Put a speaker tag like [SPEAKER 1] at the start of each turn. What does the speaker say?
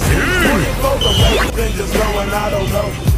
[SPEAKER 1] the way, just going, I don't know.